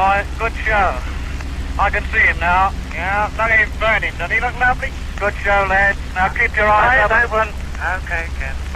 boys. Good show. I can see him now. Yeah, look at him burning. Doesn't he look lovely? Good show, lads. Now keep your eyes open. Okay, Ken.